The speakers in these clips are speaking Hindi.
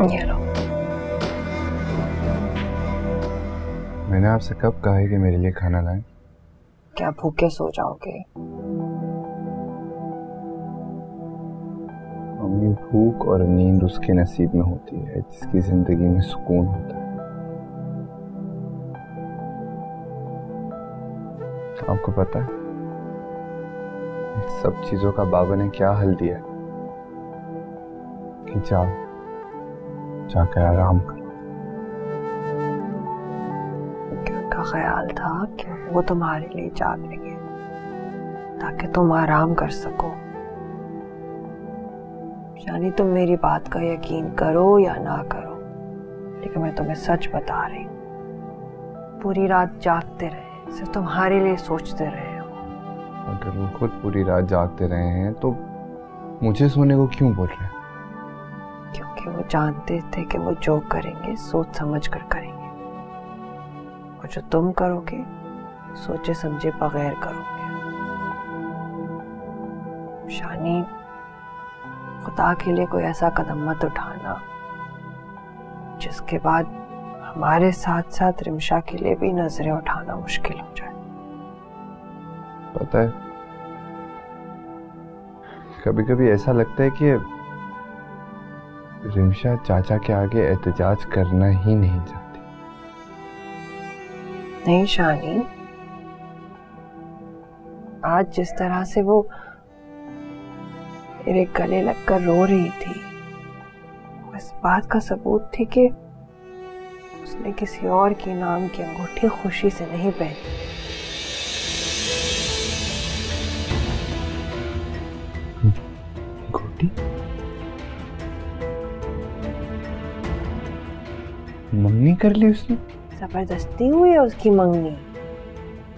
ये लो मैंने आपसे कब कहा है कि मेरे लिए खाना लाएँ? क्या भूखे सो जाओगे? मम्मी भूख और नींद उसके नसीब में होती है जिसकी ज़िंदगी में सुकून होता है। आपको पता है इन सब चीज़ों का बाबा ने क्या हल दिया है? कि जाओ। जाकर आराम करो का ख्याल था कि वो तुम्हारे लिए जाग लेंगे ताकि तुम आराम कर सको। यानी तुम मेरी बात का यकीन करो या ना करो लेकिन मैं तुम्हें सच बता रही हूँ। पूरी रात जागते रहे सिर्फ़ तुम्हारे लिए सोचते रहे हो। अगर वो खुद पूरी रात जागते रहे हैं तो मुझे सोने को क्यों बोल रहे हैं? क्योंकि वो जानते थे कि वो जो करेंगे, सोच समझ कर करेंगे। और जो तुम करोगे, सोचे समझे बगैर करोगे। शानी, खुदा के लिए कोई ऐसा कदम मत उठाना, जिसके बाद हमारे साथ साथ रिमशा के लिए भी नज़रें उठाना मुश्किल हो जाए। पता है कभी कभी ऐसा लगता है कि रिमशा चाचा के आगे एहतजाज करना ही नहीं चाहती। नहीं शानी। आज जिस तरह से वो मेरे गले लगकर रो रही थी इस बात का सबूत थी कि उसने किसी और के नाम की अंगूठी खुशी से नहीं पहनी। गोटी मंगनी कर ली उसने? ज़बरदस्ती हुई है उसकी मंगनी।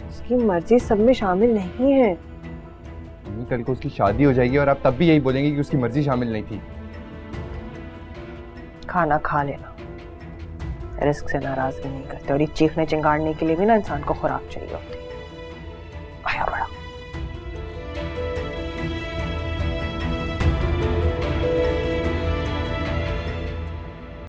उसकी मर्ज़ी सब में शामिल नहीं है। कल को उसकी शादी हो जाएगी और आप तब भी यही बोलेंगे कि उसकी मर्ज़ी शामिल नहीं थी। खाना खा लेना। रिस्क से नाराज़गी नहीं करते और ये चीखने चिंगाड़ने के लिए भी ना इंसान को खुराक चाहिए होती। है